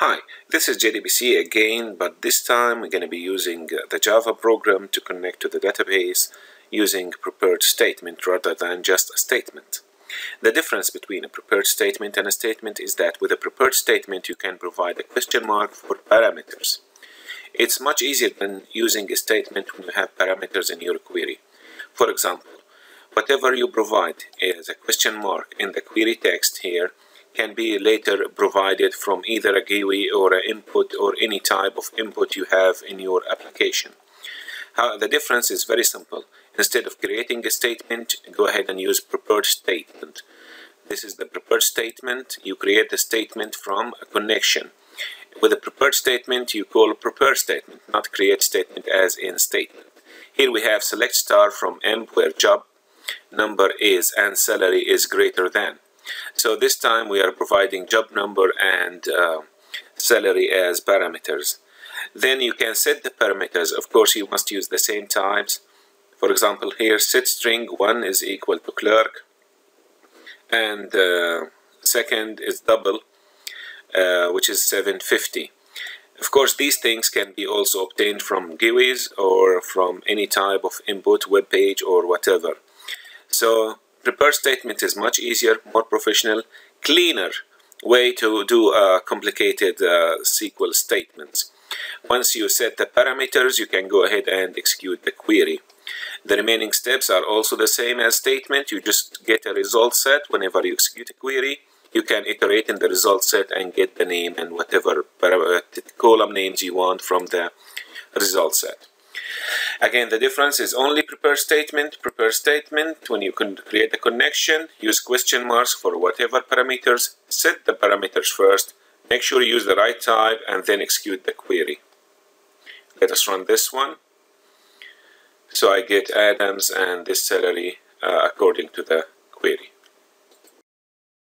Hi, this is JDBC again, but this time we're going to be using uh, the Java program to connect to the database using prepared statement rather than just a statement. The difference between a prepared statement and a statement is that with a prepared statement you can provide a question mark for parameters. It's much easier than using a statement when you have parameters in your query. For example, whatever you provide as a question mark in the query text here can be later provided from either a GUI or an input or any type of input you have in your application. How, the difference is very simple. Instead of creating a statement, go ahead and use prepared statement. This is the prepared statement. You create the statement from a connection. With a prepared statement, you call prepare statement, not create statement as in statement. Here we have select star from emp where job number is and salary is greater than. So this time we are providing job number and uh, salary as parameters. Then you can set the parameters. Of course, you must use the same types. For example, here set string 1 is equal to clerk and uh, second is double, uh, which is 750. Of course, these things can be also obtained from GUIs or from any type of input web page or whatever. So Prepare statement is much easier, more professional, cleaner way to do uh, complicated uh, SQL statements. Once you set the parameters, you can go ahead and execute the query. The remaining steps are also the same as statement. You just get a result set whenever you execute a query. You can iterate in the result set and get the name and whatever uh, column names you want from the result set. Again, the difference is only prepare statement. Prepare statement, when you can create a connection, use question marks for whatever parameters, set the parameters first, make sure you use the right type, and then execute the query. Let us run this one. So I get Adams and this salary uh, according to the